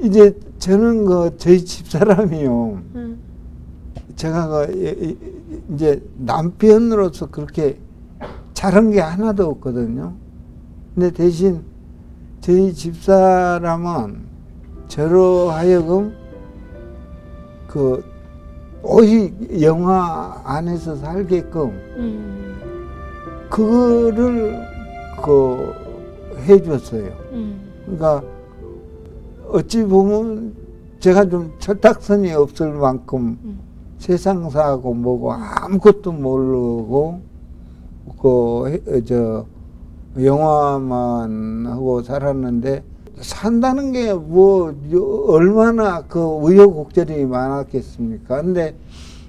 이제 저는 그 저희 집 사람이요. 음. 제가 그 이- 이제 남편으로서 그렇게 잘한 게 하나도 없거든요. 근데 대신 저희 집사람은 저로 하여금 그 오직 영화 안에서 살게끔 음. 그거를 그 해줬어요. 음. 그러니까 어찌 보면 제가 좀 철딱선이 없을 만큼 음. 세상사하고 뭐고 아무것도 모르고 그 저 영화만 하고 살았는데 산다는 게 뭐 얼마나 그 우여곡절이 많았겠습니까? 근데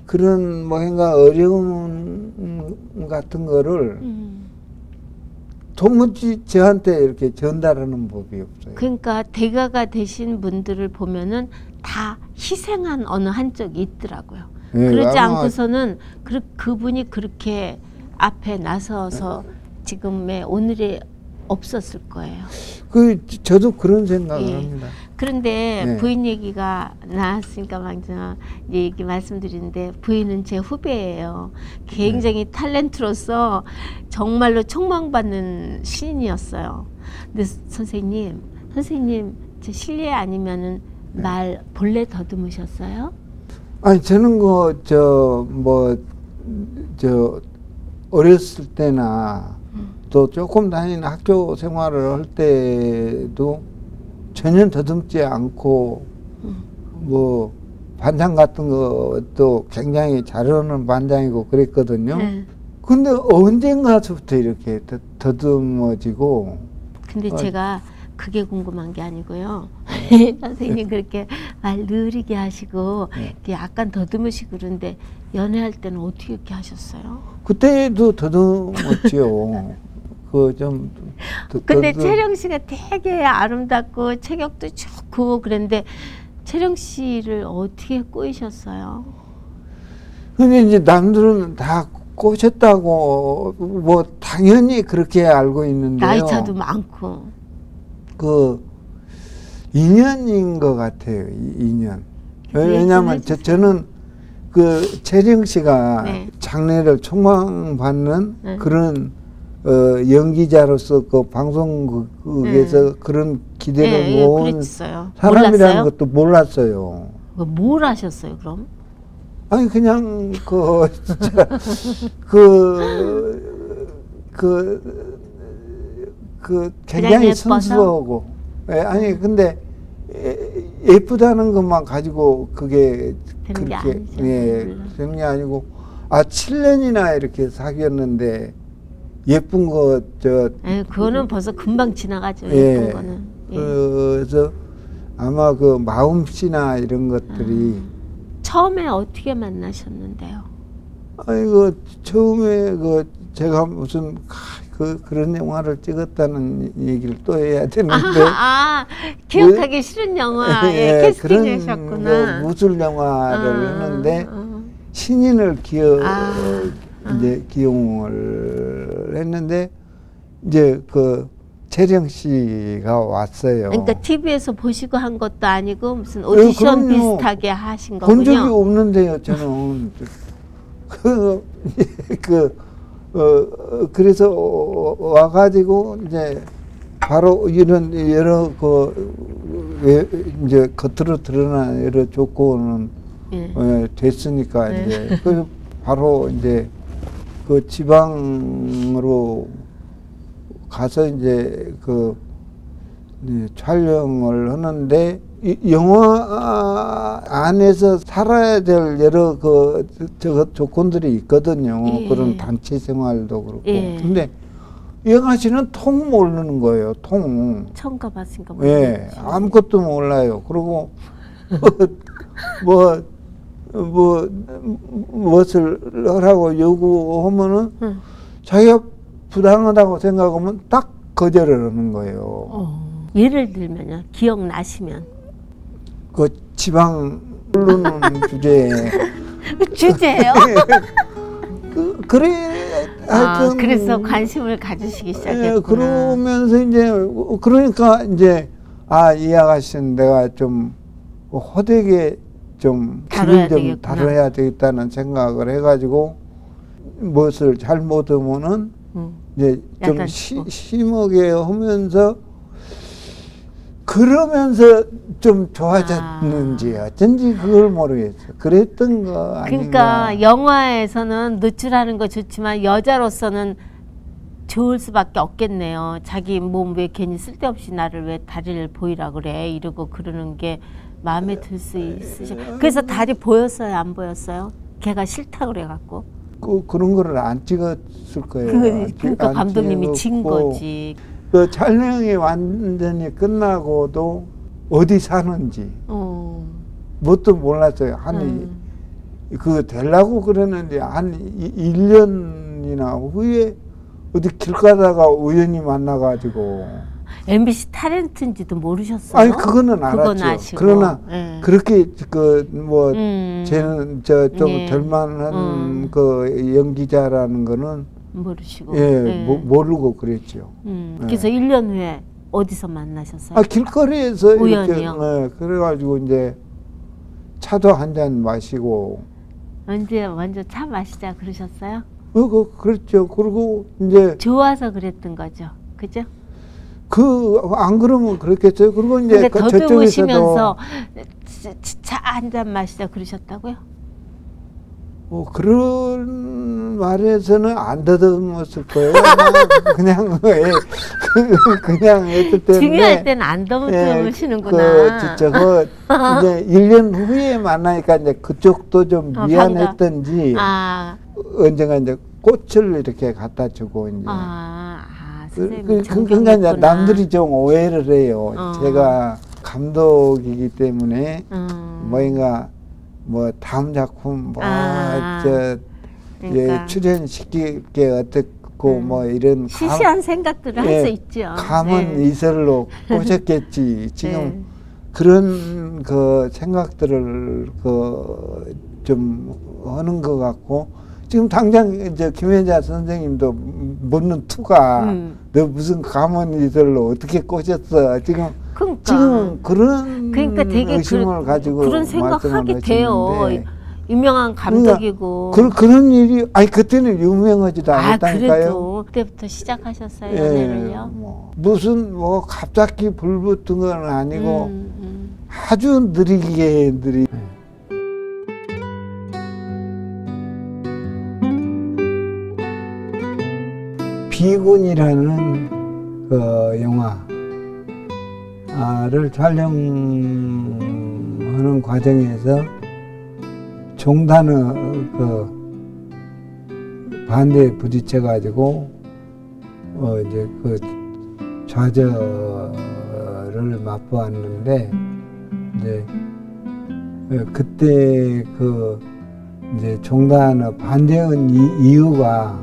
그런 뭐인가 어려움 같은 거를 음. 도무지 저한테 이렇게 전달하는 법이 없어요. 그러니까 대가가 되신 분들을 보면은 다 희생한 어느 한쪽이 있더라고요. 예, 그러지 않고서는 그, 그분이 그렇게 앞에 나서서 지금의 오늘이 없었을 거예요. 그 저도 그런 생각을 예. 합니다. 그런데 네. 부인 얘기가 나왔으니까 먼저 이 얘기 말씀드리는데 부인은 제 후배예요. 굉장히 탤런트로서 정말로 촉망받는 신인이었어요. 근데 선생님, 선생님 제 실례 아니면은 말 본래 더듬으셨어요? 아니 저는 그 저 뭐 저 어렸을 때나 또 조금 다니는 학교 생활을 할 때도 전혀 더듬지 않고 음. 뭐 반장 같은 것도 굉장히 잘하는 반장이고 그랬거든요. 네. 근데 언젠가서부터 이렇게 더, 더듬어지고 근데 어. 제가 그게 궁금한 게 아니고요. 네. 선생님 그렇게 말 느리게 하시고 네. 약간 더듬으시고 그런데 연애할 때는 어떻게 이렇게 하셨어요? 그때도 더듬었지요. 그좀 근데 채령 씨가 되게 아름답고 체격도 좋고 그런데 채령 씨를 어떻게 꼬이셨어요? 근데 이제 남들은 다 꼬셨다고 뭐 당연히 그렇게 알고 있는데요. 나이 차도 많고. 그 인연인 것 같아요. 이- 인연. 좀 왜냐하면 저. 저는 그 채령 씨가 네. 장래를 촉망받는 네. 그런 어, 연기자로서 그 방송국에서 그런 기대를 예, 예, 모은 그랬어요. 사람이라는 몰랐어요? 것도 몰랐어요. 뭐, 뭘 하셨어요 그럼? 아니 그냥 그 진짜 그그 그 굉장히 예뻐서? 순수하고 예, 아니 근데 예- 예쁘다는 것만 가지고 그게 그렇게. 예 물론. 되는 게 아니고 아 7년이나 이렇게 사귀었는데 예쁜 거저 예, 그거는 벌써 금방 지나가죠. 예. 예쁜 거는. 예. 그래서 아마 그 마음씨나 이런 것들이 처음에 어떻게 만나셨는데요? 아이고 처음에 그 제가 무슨 그 그런 영화를 찍었다는 얘기를 또 해야 되는데 아, 아, 기억하기 싫은 영화에 예, 캐스팅하셨구나. 그런 뭐 무술 영화를 아, 했는데 어. 신인을 기여 아, 이제 기용을 했는데 이제 그 채령 씨가 왔어요. 그러니까 TV에서 보시고 한 것도 아니고 무슨 오디션 예, 그럼요. 비슷하게 하신 본 적이 거군요. 없는데요, 저는. 그, 그, 어, 어, 그래서 어, 와가지고, 이제, 바로 이런 여러 그, 왜, 이제 겉으로 드러난 여러 조건은 예. 어, 됐으니까, 네. 이제, 그 바로 이제 그 지방으로 가서 이제 그 네, 촬영을 하는데 이 영화 안에서 살아야 될 여러 그 저, 조건들이 있거든요. 예. 그런 단체 생활도 그렇고. 예. 근데 영아 씨는 통 모르는 거예요. 통. 처음 가봤으니까 예. 아무것도 몰라요. 그리고 뭐, 뭐, 무엇을 하라고 요구하면은 응. 자기가 부당하다고 생각하면 딱 거절을 하는 거예요. 어, 예를 들면요. 기억나시면 그 지방 부르는 주제에. 주제예요. 그, 그래, 아. 그래서 관심을 가지시기 예, 시작했구나. 그러면서 이제, 그러니까 이제, 아 이 아가씨는 내가 좀 호되게 좀 다뤄야 좀 되겠구나. 다뤄야 되겠다는 생각을 해가지고 무엇을 잘못하면은 음. 이제 좀 시, 어. 심하게 하면서 그러면서 좀 좋아졌는지 어쩐지 그걸 모르겠어. 그랬던 거 아닌가. 그러니까 영화에서는 노출하는 거 좋지만 여자로서는 좋을 수밖에 없겠네요. 자기 몸 왜 괜히 쓸데없이 나를 왜 다리를 보이라 그래 이러고 그러는 게 마음에 들 수 있으셔. 그래서 다리 보였어요, 안 보였어요? 걔가 싫다 그래갖고. 그, 그런 거를 안 찍었을 거예요. 안 찍- 그러니까 안 감독님이 진 거지. 그 촬영이 완전히 끝나고도 어디 사는지 어. 뭣도 몰랐어요. 한 음. 그 되려고 그랬는데 한 이- 1년이나 후에 어디 길 가다가 우연히 만나가지고 MBC 타렌트인지도 모르셨어요? 아니 그거는 알았죠. 그러나 예. 그렇게 그뭐 음. 쟤는 저좀 예. 될만한 음. 그 연기자라는 거는 모르시고. 예, 모, 모르고 그랬죠. 음. 예. 그래서 1년 후에 어디서 만나셨어요? 아 길거리에서 이렇게 우연히요? 예, 그래가지고 이제 차도 한 잔 마시고 언제 먼저 차 마시자 그러셨어요? 어, 그, 그렇죠. 그리고 이제 좋아서 그랬던 거죠. 그죠? 그 안 그러면 그렇겠죠. 그리고 이제 그 더듬으시면서 차한 잔 마시자 그러셨다고요? 뭐 그런 말에서는 안 더듬었을 거예요. 그냥 예, 그- 그냥 했을 때문에 중요할 때는 안 예, 더듬으시는구나. 그 진짜 그 이제 1년 후에 만나니까 이제 그쪽도 좀 어, 미안했던지 아, 언젠가 이제 꽃을 이렇게 갖다 주고 이제 아, 아, 그, 선생님 그, 그, 그러니까. 남들이 좀 오해를 해요. 어. 제가 감독이기 때문에 음. 뭐인가 뭐 다음 작품 아, 뭐저 그러니까 예, 출연시킬 게 어떻고 음. 뭐 이런 시시한 생각들을 예, 할수 있죠. 감은 네. 이설로 꼬셨겠지. 지금 네. 그런 그 생각들을 그 좀 하는 것 같고 지금 당장 이제 김혜자 선생님도 묻는 투가 음. 너 무슨 이설로 어떻게 꼬셨어 지금 그러니까 지금 그런 그러니까 되게 의심을 그, 가지고 그런 생각하게 돼요. 유명한 감독이고. 그, 그런 일이 아니 그때는 유명하지도 아 않았다니까요. 그래도 그때부터 시작하셨어요 예, 연애를요. 뭐 무슨 뭐 갑자기 불 붙은 건 아니고 음, 음. 아주 느리게 느리. 비군이라는 그 영화를 촬영하는 과정에서 종단의 그 반대에 부딪혀 가지고 어 이제 그 좌절을 맛보았는데 이제 어, 그때 그 이제 종단의 반대한 이, 이유가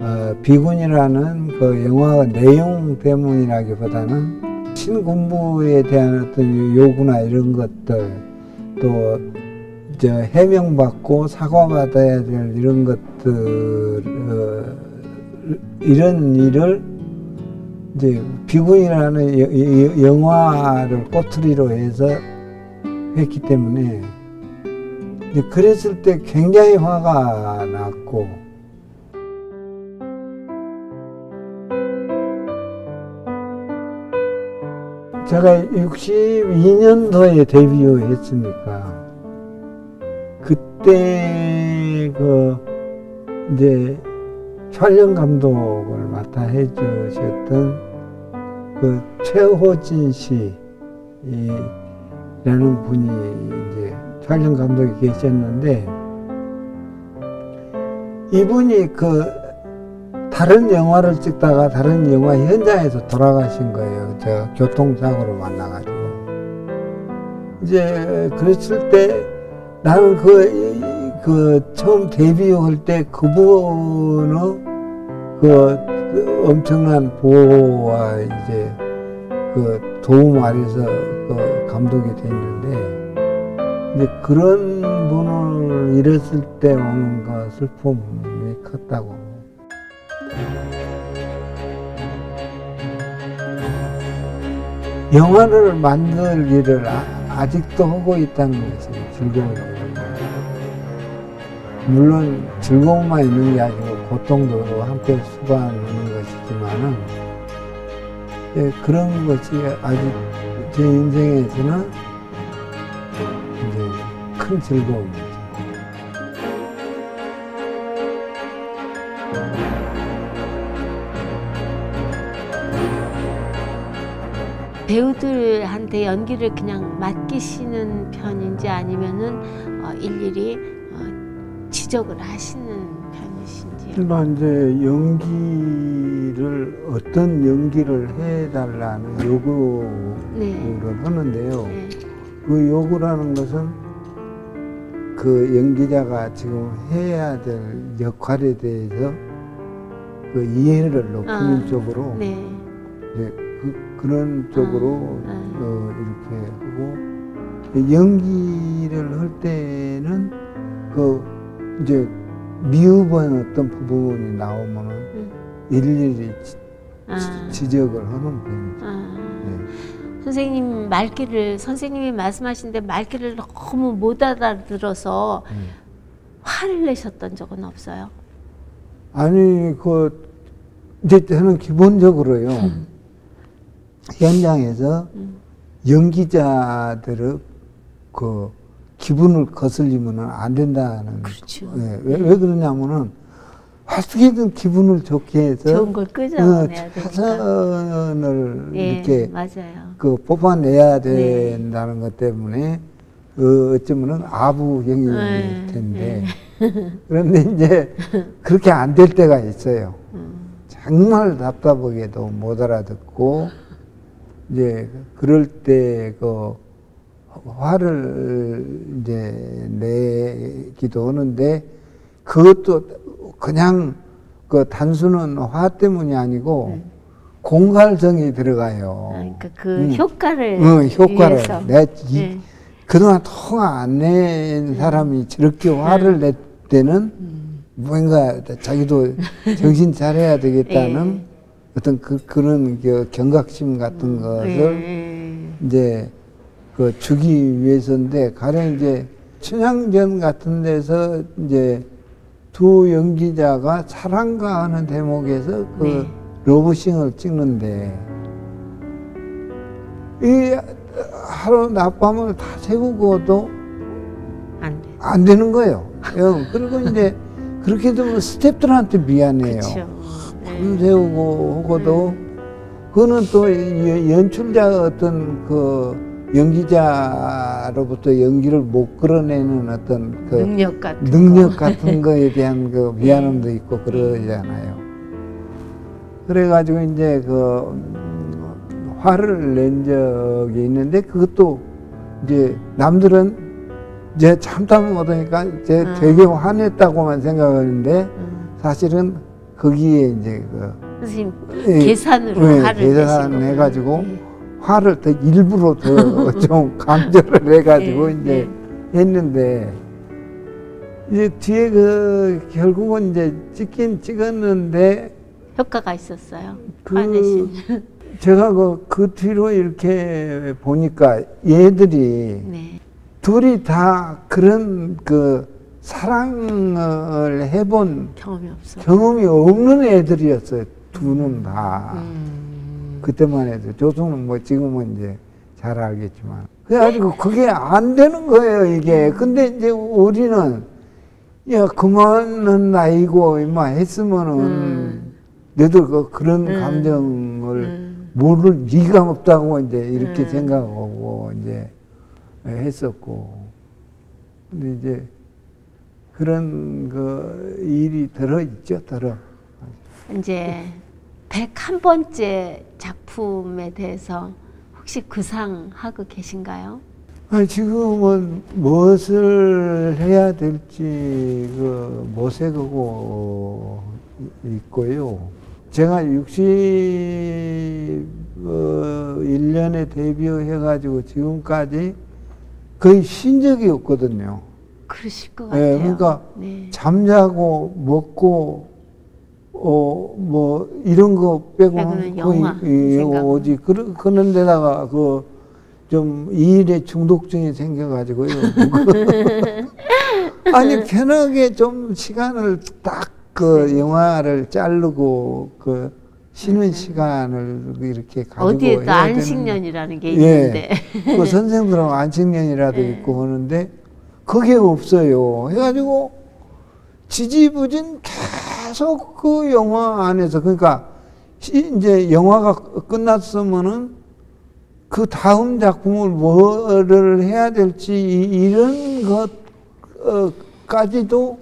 어, 비군이라는 그 영화 내용 때문이라기보다는 신군부에 대한 어떤 요구나 이런 것들 또저 해명받고 사과받아야 될 이런 것들 어, 이런 일을 이제 비군이라는 여- 여- 영화를 꼬투리로 해서 했기 때문에 이제 그랬을 때 굉장히 화가 났고 제가 62년도에 데뷔했으니까 그때 그 이제 촬영 감독을 맡아 해주셨던 그 최호진 씨라는 분이 이제 촬영 감독이 계셨는데 이분이 그 다른 영화를 찍다가 다른 영화 현장에서 돌아가신 거예요. 제가 교통사고로 만나가지고. 이제 그랬을 때 나는 그, 그 처음 데뷔할 때 그분의 그, 그 엄청난 보호와 이제 그 도움 아래서 그 감독이 됐는데 이제 그런 분을 잃었을 때 오는 그 슬픔이 컸다고. 영화를 만들기를 아, 직도 하고 있다는 것이 즐거워요. 물론 즐거움만 있는 게 아니고 고통도 함께 수반하는 것이지만은 예, 그런 것이 아직 제 인생에서는 이제 큰 즐거움이죠. 배우들한테 연기를 그냥 맡기시는 편인지 아니면은 어, 일일이 어, 지적을 하시는 편이신지요? 일반 이제 연기를 어떤 연기를 해달라는 요구를 네. 하는데요. 네. 그 요구라는 것은 그 연기자가 지금 해야 될 역할에 대해서 그 이해를 높이는 아, 쪽으로 네. 이제 그, 그런 쪽으로 아, 아. 어, 이렇게 하고 연기를 할 때는 그 이제 미흡한 어떤 부분이 나오면은 음. 일일이 지, 아, 지적을 하는 편이죠. 아. 네. 선생님 말귀를 선생님이 말씀하신데 말귀를 너무 못 알아들어서 음. 화를 내셨던 적은 없어요. 아니 그 이제 저는 기본적으로요 현장에서 음. 연기자들의 그 기분을 거슬리면 안 된다는 그렇죠. 예, 왜, 왜 그러냐면은 어떻게든 기분을 좋게 해서 좋은 걸 어, 끄져내야 되니까. 최선을 예, 이렇게 맞아요. 그 뽑아내야 네. 된다는 것 때문에 어, 어쩌면은 아부형일 네, 텐데 그런데 이제 그렇게 안 될 때가 있어요. 음. 정말 답답하게도 못 알아듣고 이제 그럴 때 그 화를 이제 내기도 하는데 그것도 그냥 그 단순한 화 때문이 아니고 공갈성이 들어가요. 아, 그러니까 그 음. 효과를 어, 효과를 위해서. 내 이- 예. 그동안 통화 안 낸 사람이 저렇게 화를 낼 때는 음. 뭔가 자기도 정신 차려야 되겠다는 예. 어떤 그, 그런 그 경각심 같은 것을 예. 이제 그 주기 위해서인데 가령 이제 춘향전 같은 데서 이제 두 연기자가 사랑가 하는 대목에서 그 네. 로브싱을 찍는데 이 하루 낮밤을 다 세우고도 안 돼. 안 되는 거예요. 영. 그리고 이제 그렇게 되면 스탭들한테 미안해요. 밤 세우고 하고도 그거는 또이 연출자 어떤 그 연기자로부터 연기를 못 끌어내는 어떤 그 능력 같은 능력 거. 같은 거에 대한 그 미안함도 있고 그러잖아요. 그래가지고 이제 그 음, 화를 낸 적이 있는데 그것도 이제 남들은 이제 참다 못하니까 이제 음. 되게 화냈다고만 생각하는데 음. 사실은 거기에 이제 그 선생님 예, 계산으로 예, 화를 계산해가지고 내시고. 예. 화를 더 일부러 더 좀 강조를 해 가지고 예, 이제 했는데 이제 뒤에 그 결국은 이제 찍긴 찍었는데 효과가 있었어요. 그 화내신. 제가 그, 그 뒤로 이렇게 보니까 얘들이 네. 둘이 다 그런 그 사랑을 해본 경험이 없어. 경험이 없는 애들이었어요. 두는 다. 음. 그때만 해도 조성은 뭐 지금은 이제 잘 알겠지만 그래가지고 그게 안 되는 거예요 이게 근데 이제 우리는 야 그만한 나이고 임마 했으면은 음. 너도 그 그런 음. 감정을 음. 모를 리가 없다고 이제 이렇게 음. 생각하고 이제 했었고 근데 이제 그런 그 일이 들어 있죠 들어 이제 101번째 작품에 대해서 혹시 그 상 하고 계신가요? 아니, 지금은 무엇을 해야 될지 그 모색하고 있고요. 제가 61년에 데뷔해가지고 지금까지 거의 쉰 적이 없거든요. 그러실 것 예, 같아요. 그러니까 네. 잠자고 먹고 어, 뭐, 이런 거 빼고 거의 영화 예. 오지. 그러, 그런 데다가 그, 좀 일에 중독증이 생겨가지고요. 아니, 편하게 좀 시간을 딱 그 영화를 자르고 그 쉬는 시간을 이렇게 가지고 네. 어디에 또 안식년이라는 게 예. 있는데. 그 선생들하고 안식년이라도 네. 있고 하는데 그게 없어요. 해가지고 지지부진 계속 그 영화 안에서 그러니까 시- 이제 영화가 끝났으면은 그 다음 작품을 뭐를 해야 될지 이- 이런 것까지도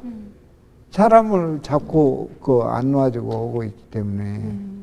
사람을 잡고 그 안 놔주고 오고 있기 때문에 음.